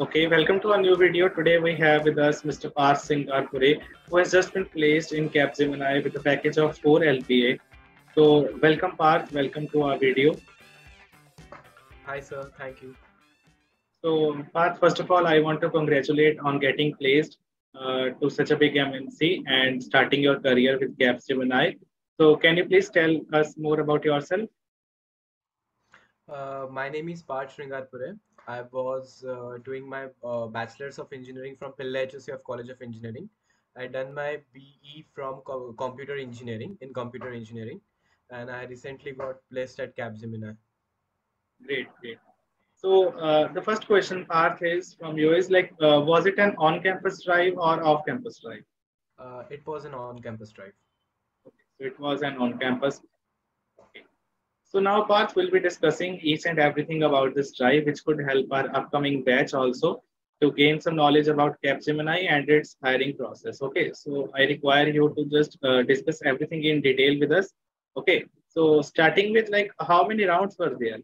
Okay, welcome to a new video. Today we have with us Mr. Parth Singh Garpure, who has just been placed in Capgemini with a package of 4 LPA. So welcome Parth, welcome to our video. Hi sir, thank you. So Parth, first of all, I want to congratulate on getting placed uh, to such a big MNC and starting your career with Capgemini. So can you please tell us more about yourself? Uh, my name is Parth Sringarpure. I was uh, doing my uh, bachelor's of engineering from Pillai HSCF College of Engineering. I done my BE from co computer engineering in computer engineering, and I recently got placed at Capgemini. Great, great. So uh, the first question Parth is from you is like, uh, was it an on-campus drive or off-campus drive? Uh, it was an on-campus drive. Okay, so it was an on-campus so now Parth will be discussing each and everything about this drive, which could help our upcoming batch also to gain some knowledge about Capgemini and its hiring process. Okay, so I require you to just uh, discuss everything in detail with us. Okay, so starting with like how many rounds were there?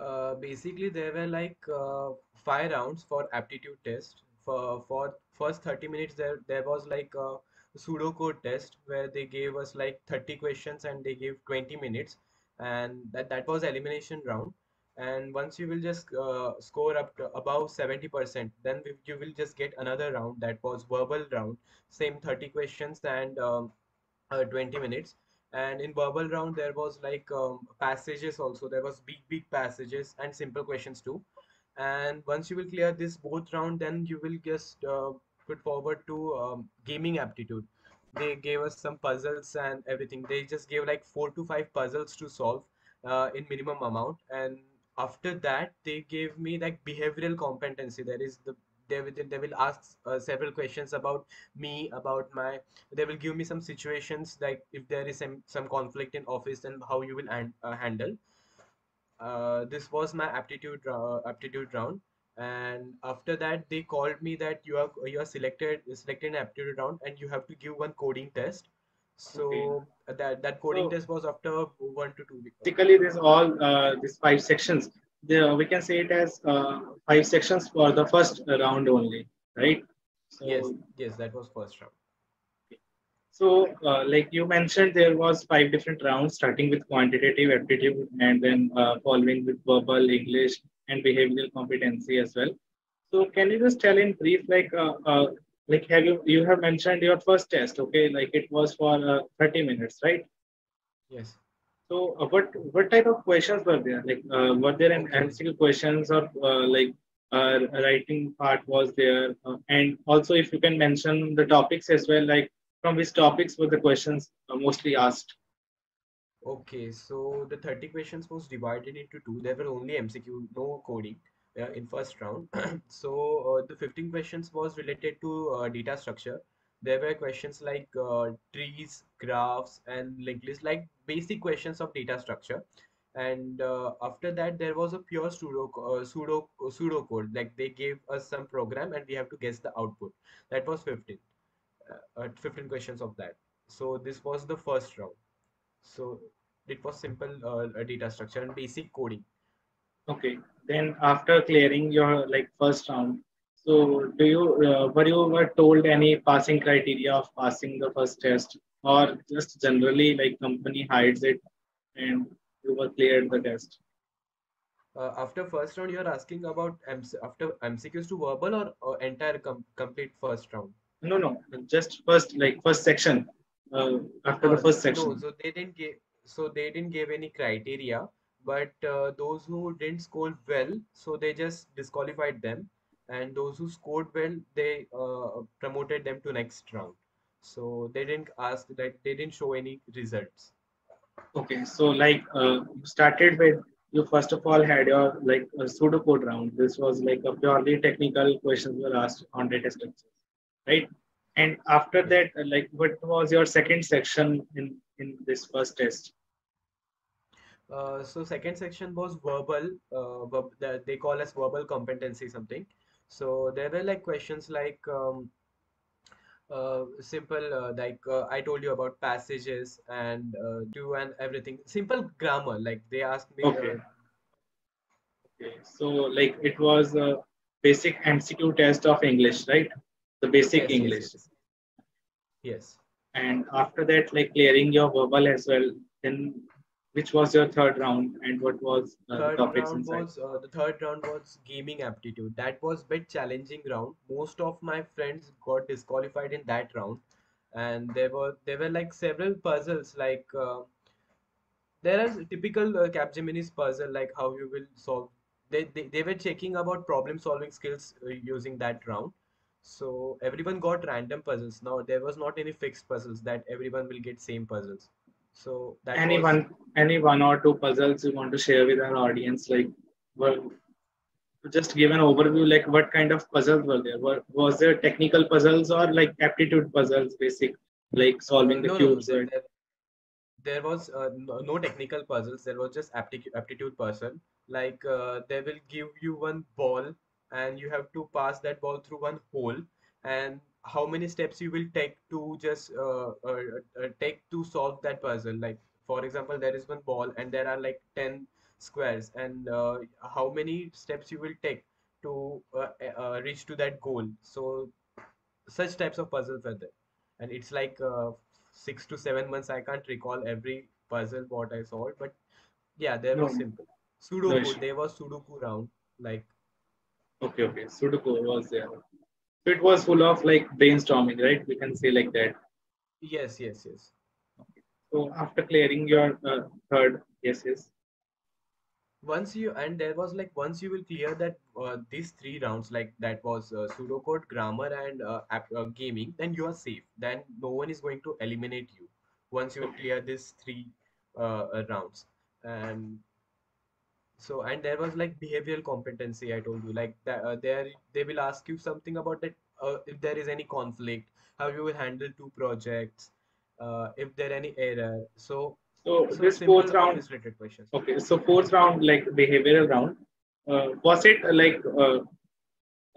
Uh, basically, there were like uh, five rounds for aptitude test. For for first 30 minutes, there there was like uh, pseudocode test where they gave us like 30 questions and they gave 20 minutes and that that was elimination round. And once you will just uh, score up to above 70% then you will just get another round that was verbal round. Same 30 questions and um, uh, 20 minutes. And in verbal round there was like um, passages also. There was big big passages and simple questions too. And once you will clear this both round then you will just uh, put forward to um, gaming aptitude. They gave us some puzzles and everything. They just gave like four to five puzzles to solve uh, in minimum amount. And after that they gave me like behavioral competency. That is the they will, they will ask uh, several questions about me about my they will give me some situations like if there is some some conflict in office and how you will hand, uh, handle. Uh, this was my aptitude uh, aptitude round and after that they called me that you are you are selected selected in aptitude round and you have to give one coding test. So okay. that that coding so, test was after one to two weeks. basically there's all uh, these five sections. There we can say it as uh, five sections for the first round only right? So, yes yes that was first round. So, uh, like you mentioned, there was five different rounds, starting with quantitative aptitude, and then uh, following with verbal, English, and behavioral competency as well. So, can you just tell in brief, like, uh, uh like have you you have mentioned your first test? Okay, like it was for uh, 30 minutes, right? Yes. So, uh, what what type of questions were there? Like, were there an MCQ questions or like uh, writing part was there uh, and also if you can mention the topics as well like from which topics were the questions uh, mostly asked? Okay, so the 30 questions was divided into two. There were only MCQ, no coding uh, in first round. so uh, the 15 questions was related to uh, data structure. There were questions like uh, trees, graphs, and linked lists, like basic questions of data structure. And uh, after that, there was a pure pseudo pseudo pseudo code. Like they gave us some program, and we have to guess the output. That was 15. Uh, uh, 15 questions of that so this was the first round so it was simple uh, data structure and basic coding okay then after clearing your like first round so do you uh, were you were told any passing criteria of passing the first test or just generally like company hides it and you were cleared the test uh, after first round you're asking about MC after mcqs to verbal or, or entire com complete first round no, no, just first like first section. Uh, after the first section. No, so they didn't give. So they didn't give any criteria, but uh, those who didn't score well, so they just disqualified them, and those who scored well, they uh, promoted them to next round. So they didn't ask that. They didn't show any results. Okay, so like uh, you started with you first of all had your like a pseudocode round. This was like a purely technical questions were asked on data structures right? And after that, like what was your second section in in this first test? Uh, so second section was verbal. Uh, the, they call as verbal competency something. So there were like questions like um, uh, simple uh, like uh, I told you about passages and uh, do and everything. Simple grammar like they asked me. Okay. okay. So like it was a basic MCQ test of English, right? The basic Yes, English. yes, yes. Yes. And after that, like clearing your verbal as well. Then, which was your third round, and what was uh, the Third topics round inside? was uh, the third round was gaming aptitude. That was bit challenging round. Most of my friends got disqualified in that round, and there were there were like several puzzles. Like uh, there are typical uh, Capgemini's puzzle, like how you will solve. They, they they were checking about problem solving skills uh, using that round. So everyone got random puzzles. Now there was not any fixed puzzles that everyone will get same puzzles. So that Any was one, any one or two puzzles you want to share with our audience? Like, well, just give an overview. Like, what kind of puzzles were there? Were, was there technical puzzles or like aptitude puzzles, basic, like solving the no, no, cubes? there, or- there, there was uh, no, no technical puzzles. There was just aptitude, aptitude puzzle. Like uh, they will give you one ball and you have to pass that ball through one hole. And how many steps you will take to just uh, uh, uh, take to solve that puzzle? Like for example, there is one ball and there are like 10 squares. And uh, how many steps you will take to uh, uh, reach to that goal? So such types of puzzles are there and it's like uh, six to seven months i can't recall every puzzle what i solved but yeah they No, were simple no sudoku issue. there was sudoku round like Okay, okay. Sudoku was there. So it was full of like brainstorming, right? We can say like that. yes yes yes So after clearing your uh, third, yes, yes. once you and there was like once you will clear that uh, these three rounds like that was uh, pseudocode grammar and uh, app, uh, gaming then you are safe then no one is going to eliminate you once you Okay. clear these three uh, uh, rounds and so and there was like behavioral competency i told you like that uh, there they will ask you something about that uh, if there is any conflict how you will handle two projects uh, if there any error so So so this fourth round, related questions okay. So fourth round, like behavioral round, uh, was it uh, like uh,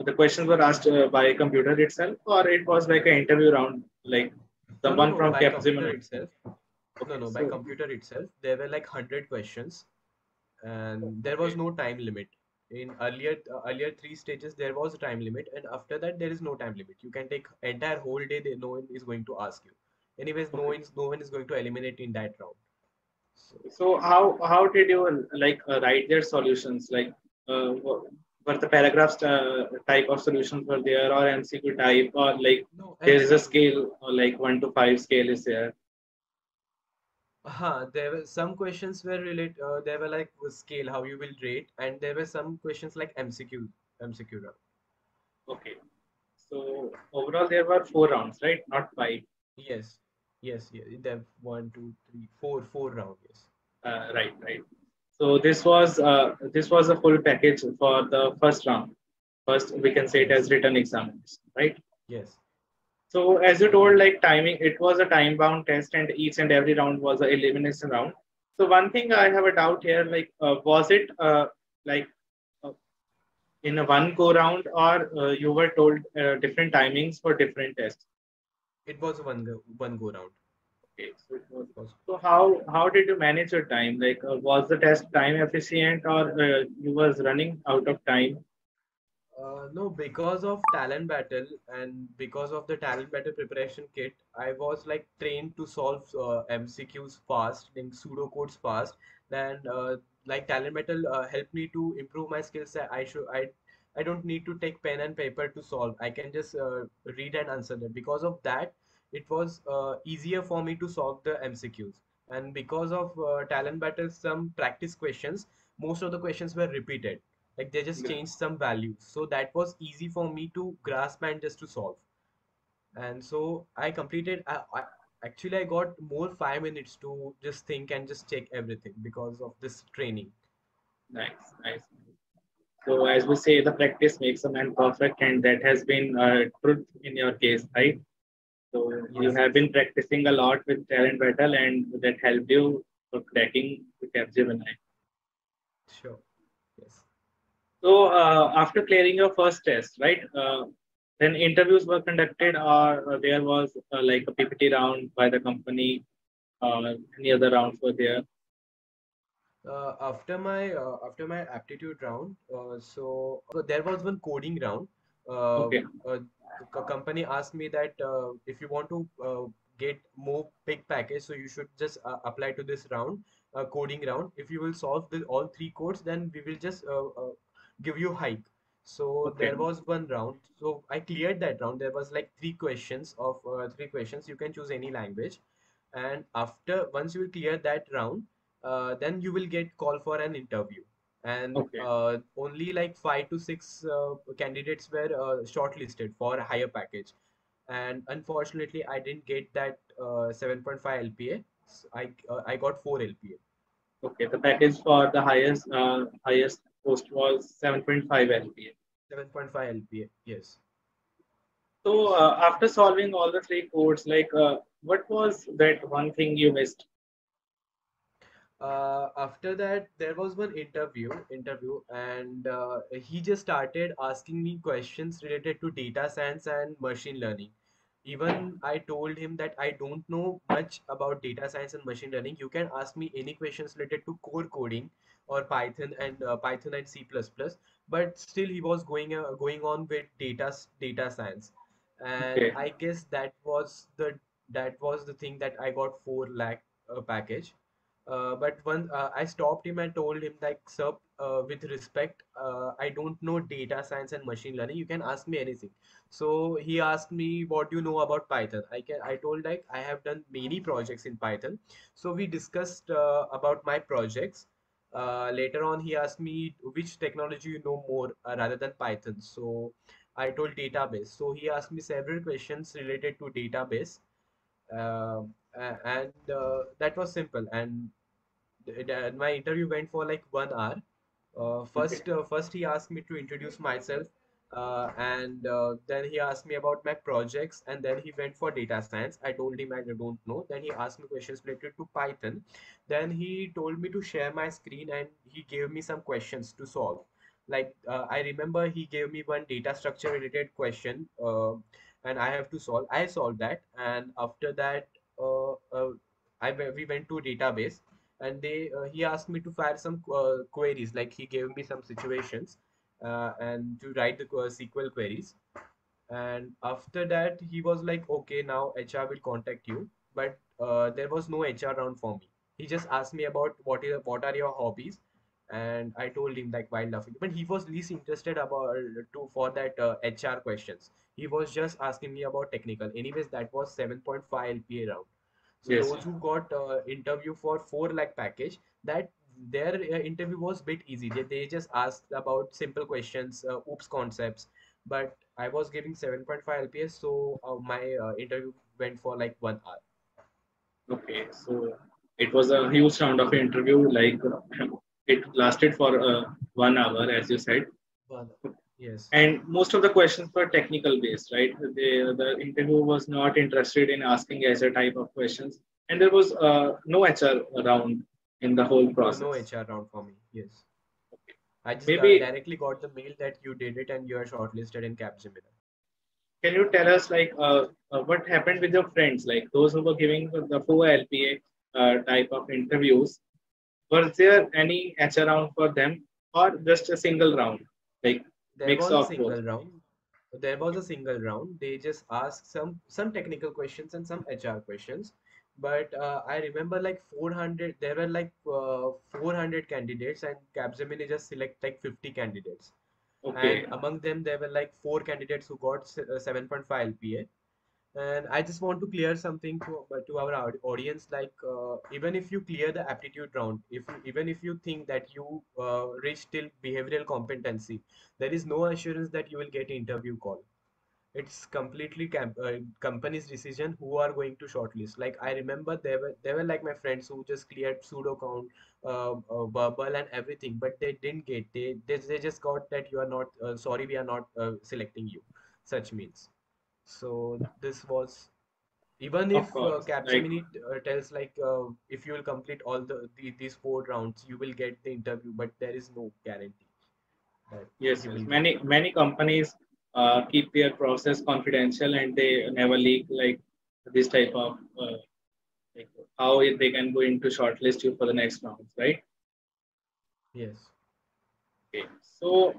the questions were asked uh, by a computer itself, or it was like an interview round, like the no no from Capgemini? itself no no by so computer itself there were like 100 questions and there was no time limit. In earlier uh, earlier three stages there was a time limit and after that there is no time limit. You can take entire whole day they, no one is going to ask you. Anyways no one is no one is going to eliminate in that round. So So how how did you like uh, write their solutions? Like, uh, were the paragraphs uh, type of solutions were there, or MCQ type, or like no there is a scale, or like one to five scale is there? Uh there were some questions were relate uh, there were like scale how you will rate and there were some questions like mcq mcq round Okay. So overall there were four rounds, right? Not five. yes yes yeah there one two three four four rounds. yes Uh, right, right. So this was uh, this was a full package for the first round. First, we can say it as written exams, right? yes So as you told, like timing, it was a time-bound test, and each and every round was an elimination round. So one thing I have a doubt here, like uh, was it uh, like uh, in a one go round, or uh, you were told uh, different timings for different tests? it was one go one go round Okay, so it was. So how how did you manage your time? Like, uh, was the test time efficient, or uh, you was running out of time? Uh, no, because of talent battle and because of the talent battle preparation kit, I was like trained to solve uh, MCQs fast, in pseudocodes fast. Then uh, like talent battle uh, helped me to improve my skills. I should I I don't need to take pen and paper to solve. I can just uh, read and answer them. Because of that, it was uh, easier for me to solve the MCQs. And because of talent battle, some practice questions, most of the questions were repeated like they just Yeah. changed some values so that was easy for me to grasp and just to solve and so i completed I, I actually i got more five minutes to just think and just check everything because of this training Nice, nice. So as we say, the practice makes a man perfect, and that has been uh, truth in your case, right? So you have been practicing a lot with talent battle, and that helped you for cracking the Capgemini. sure yes So uh, after clearing your first test, right? Uh, then interviews were conducted, or uh, there was uh, like a PPT round by the company. Uh, any other rounds were there? Uh, after my uh, after my aptitude round, uh, so, so there was one coding round. Uh, Okay. uh, the company asked me that uh, if you want to uh, get more big package, so you should just uh, apply to this round, uh, coding round. If you will solve the all three codes, then we will just uh, uh, give you hike. So Okay. there was one round. So I cleared that round. There was like three questions of uh, three questions. You can choose any language and after once you will clear that round uh, then you will get call for an interview and Okay. uh, only like five to six uh, candidates were uh, shortlisted for a higher package and unfortunately i didn't get that uh, 7.5 lpa i uh, i got 4 lpa Okay. The package for the highest uh, highest post was 7.5 LPA. 7.5 lpa yes So uh, after solving all the three codes, like uh, what was that one thing you missed? uh, after that there was one interview interview and uh, he just started asking me questions related to data science and machine learning even i told him that i don't know much about data science and machine learning you can ask me any questions related to core coding or python and uh, python and c++ but still he was going uh, going on with data data science and Okay. i guess that was the that was the thing that i got 4 lakh uh, package uh, but when uh, I stopped him and told him like, sir, uh, with respect, uh, I don't know data science and machine learning. You can ask me anything. So he asked me, what do you know about Python? I can I told like I have done many projects in Python. So we discussed uh, about my projects. Uh, later on, he asked me which technology you know more uh, rather than Python. So I told database. So he asked me several questions related to database. A- and uh, that was simple. And uh, my interview went for like one hour. Uh, Okay. first, uh, first he asked me to introduce myself, uh, and uh, then he asked me about my projects, and then he went for data science. I told him I don't know. Then he asked me questions related to Python. Then he told me to share my screen, and he gave me some questions to solve. Like uh, I remember, he gave me one data structure related question, uh, and I have to solve. I solved that, and after that, uh, uh, I we went to database and they he asked me to fire some queries like he gave me some situations uh, and to write the SQL queries. And after that he was like okay now HR will contact you. But uh, there was no HR round for me. He just asked me about what is what are your hobbies? And I told him like wildlife but he was least interested about to for that uh, HR questions. He was just asking me about technical. Anyways that was 7.5 LPA round. So Yes. those who got uh, interview for 4 lakh package, that their uh, interview was bit easy. They, they just asked about simple questions, uh, oops concepts. But I was giving 7.5 LPA, so uh, my uh, interview went for like one hour. Okay. So it was a huge round of interview. Like it lasted for uh, one hour, as you said, One hour. Yes. and most of the questions were technical based, right? The the interview was not interested in asking as a type of questions, and there was uh, no HR round in the whole process. no. HR round for me. Yes. I just uh, Maybe directly got the mail that you did it and you are shortlisted in Capgemini. Can you tell us like uh, uh, what happened with your friends, like those who were giving the full LPA uh, type of interviews? Was there any HR round for them, or just a single round, like There mix was a of both? single round. There was a single round. They just asked some some technical questions and some HR questions. But uh, I remember like 400. There were like uh, 400 candidates, and Capgemini just select like 50 candidates. Okay. And among them, there were like four candidates who got uh, 7.5 LPA. And I just want to clear something to uh, to our audience. Like uh, even if you clear the aptitude round, if you, even if you think that you uh, reach till behavioral competency, there is no assurance that you will get interview call. It's completely camp- uh, company's decision who are going to shortlist. Like I remember there were there were like my friends who just cleared pseudo code, uh, uh, verbal and everything, but they didn't get. They they, they just got that you are not uh, sorry we are not uh, selecting you. Such means. So this was even if uh, course. Like uh, tells like uh, if you will complete all the, the these four rounds, you will get the interview, but there is no guarantee yes. Many many companies uh, keep their process confidential and they never leak like this type of uh, like how they can go into shortlist you for the next rounds, right? Yes. Okay. So,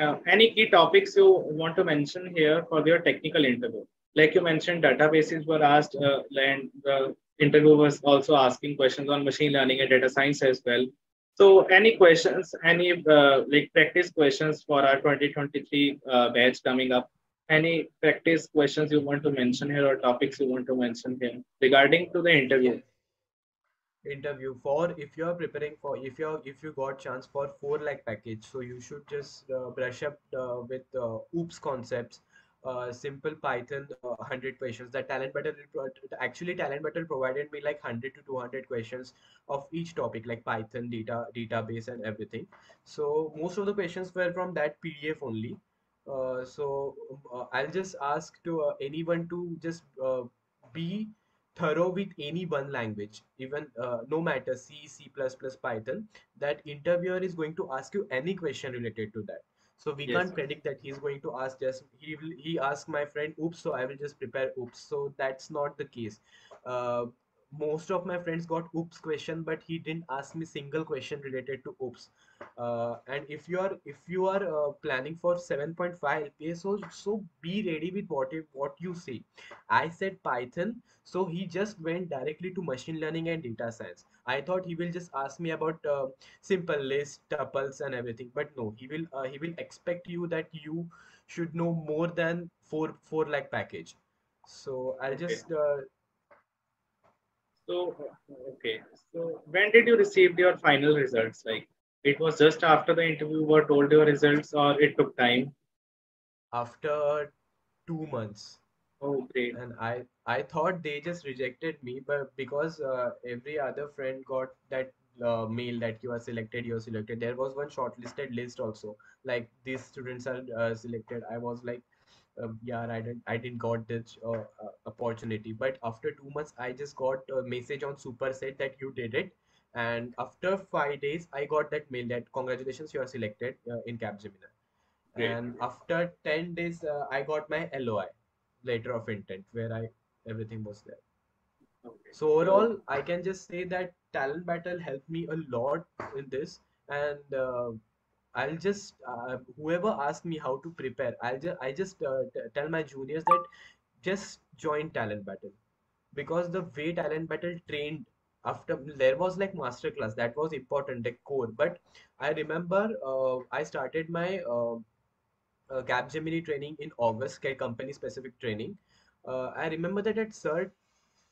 uh, any key topics you want to mention here for your technical interview? Like you mentioned, databases were asked, uh, and the interview was also asking questions on machine learning and data science as well. So, any questions, any uh, like practice questions for our 2023 uh, batch coming up? Any practice questions you want to mention here or topics you want to mention here regarding to the interview? interview for if you're preparing for if you're if you got chance for 4 lakh package so you should just uh, brush up uh, with uh, oops concepts simple python uh, 100 questions. That talent battle actually talent battle provided me like 100 to 200 questions of each topic like python data database and everything. So most of the questions were from that pdf only. Uh, so uh, i'll just ask to uh, anyone to just uh, be thorough with any one language. Even uh, no matter c c++ plus python that interviewer is going to ask you any question related to that so we Yes. can't predict that he's going to ask just he will he asked my friend oops so i will just prepare oops so that's not the case uh, most of my friends got oops question but he didn't ask me single question related to oops. Uh, and if you are if you are uh, planning for 7.5 lpa so so be ready with what if, what you say. I said python so he just went directly to machine learning and data science. I thought he will just ask me about uh, simple list tuples and everything but no he will uh, he will expect you that you should know more than 4 4 lakh package. So i'll Okay. just uh, So, okay. So, when did you receive your final results? Like, it was just after the interview were told your results, or it took time? after 2 months Oh, great. and i i thought they just rejected me but because uh, every other friend got that uh, mail that you are selected you are selected there was one shortlisted list also like these students are uh, selected i was like uh, yeah i didn't i didn't got this uh, uh, opportunity. But after two months i just got a message on superset that you did it. And after five days i got that mail that congratulations you are selected uh, in capgemini. Great. and after 10 days uh, i got my loi letter of intent where i everything was there. Okay. so overall i can just say that talent battle helped me a lot in this. And uh, i'll just uh, whoever asked me how to prepare i'll just i just uh, tell my juniors that just join talent battle because the way talent battle trained after there was like master class that was important the core but i remember uh, i started my uh, uh, Capgemini training in August, company specific training. Uh, I remember that at CERT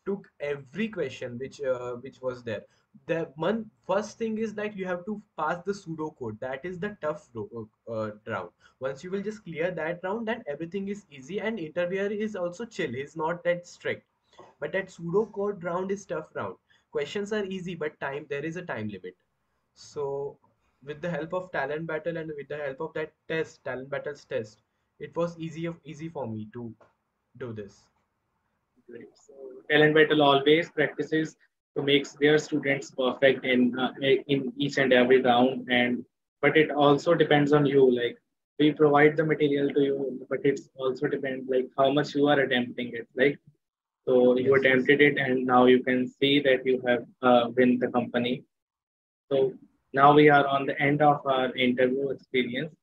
took every question which uh, which was there. The one first thing is that you have to pass the pseudo code. That is the tough uh, round. Once you will just clear that round, then everything is easy. And interviewer is also chill. He's not that strict. But that pseudo code round is tough round. Questions are easy, but time there is a time limit. So with the help of talent battle and with the help of that test, talent battles test, it was easy of easy for me to do this. Great. So, Talent Battle always practices to make their students perfect in uh, in each and every round, and but it also depends on you. Like we provide the material to you, but it's also depends like how much you are attempting it. Like so, you attempted it, and now you can see that you have uh, win the company. So now we are on the end of our interview experience.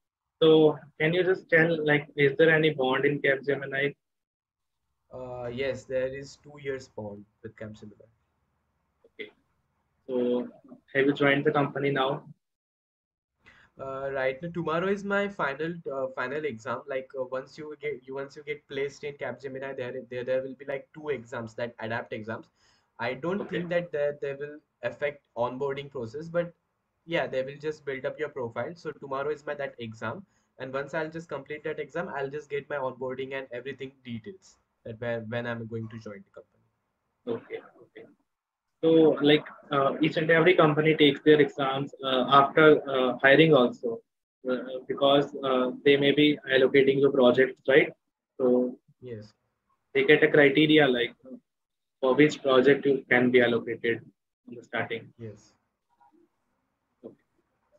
So can you just tell like is there any bond in Capgemini? Uh, yes, there is two years bond with Capgemini. Okay. So have you joined the company now? Uh, right now, tomorrow is my final uh, final exam. Like uh, once you get you once you get placed in Capgemini, there there there will be like two exams that adapt exams. I don't Okay. think that they, they will affect onboarding process, but yeah, they will just build up your profile. So tomorrow is my that exam, and once I'll just complete that exam, I'll just get my onboarding and everything details that where when I'm going to join the company. Okay. Okay. So like uh, each and every company takes their exams uh, after uh, hiring also uh, because uh, they may be allocating you projects, right? So Yes. they get a criteria like for which project you can be allocated in the starting. Yes.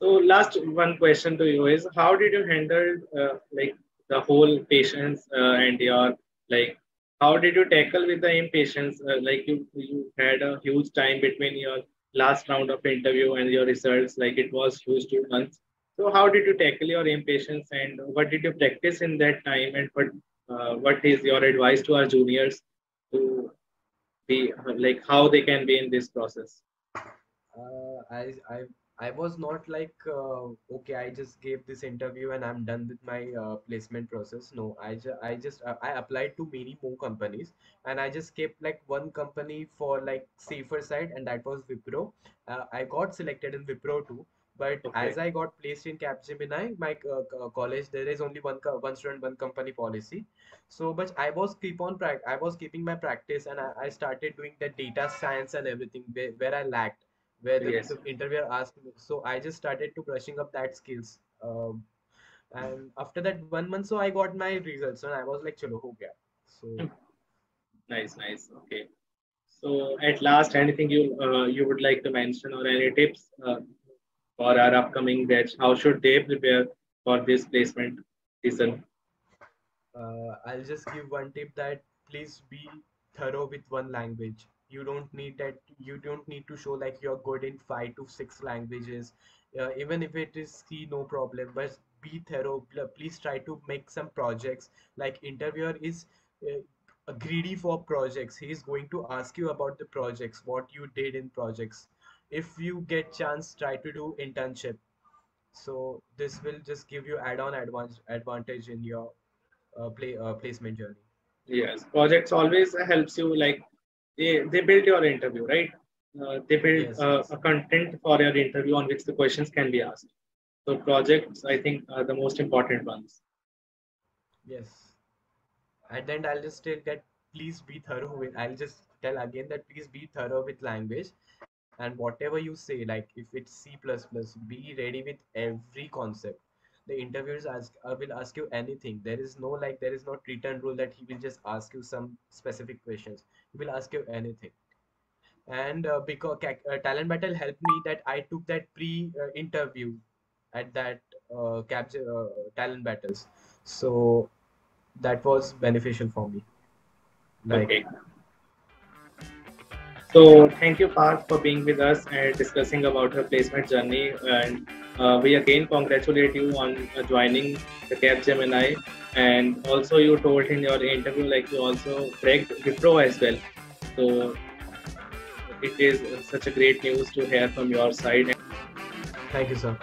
So last one question to you is how did you handle uh, like the whole patience uh, and your like how did you tackle with the impatience? Uh, like you you had a huge time between your last round of interview and your results like it was huge two months. So how did you tackle your impatience and what did you practice in that time and what uh, what is your advice to our juniors to be like how they can be in this process? Uh, I, I I was not like uh, okay I just gave this interview and I'm done with my uh, placement process. No I, ju- I just uh, I applied to many more companies and I just kept like one company for like safer side and that was Wipro. Uh, I got selected in Wipro too but okay. as I got placed in Capgemini my uh, college there is only one co- one student one company policy. So but I was keep on prac I was keeping my practice and I, I started doing the data science and everything where, where I lacked where the, yes. interviewer asked me so i just started to brushing up that skills. Um, and after that one month so i got my results and i was like chalo ho gaya so nice nice. Okay. So at last anything you uh, you would like to mention or any tips uh, for our upcoming batch? How should they prepare for this placement season? Uh, i'll just give one tip that please be thorough with one language you don't need that you don't need to show like you're good in five to six languages. Uh, even if it is C, no problem but be thorough. Please try to make some projects. Like interviewer is uh, greedy for projects. He is going to ask you about the projects what you did in projects. If you get chance try to do internship. So this will just give you add-on advan- advantage in your uh, play uh, placement journey. Yes projects always helps you like they, they build your interview right? Uh, they build yes uh, yes. a content for your interview on which the questions can be asked. So projects i think are the most important ones. Yes. At the end i'll just tell that please be thorough with i'll just tell again that please be thorough with language. And whatever you say like if it's c++ plus be ready with every concept. The interviewers ask uh, will ask you anything. There is no like there is no written rule that he will just ask you some specific questions will ask you anything. And uh, because uh, talent battle helped me that i took that pre uh, interview at that uh, uh, talent battles. So that was beneficial for me. Like okay. So thank you, Parth, for being with us and discussing about her placement journey. And uh, we again congratulate you on uh, joining the Capgemini. And also, you told in your interview like you also cracked Wipro as well. So it is such a great news to hear from your side. thank you sir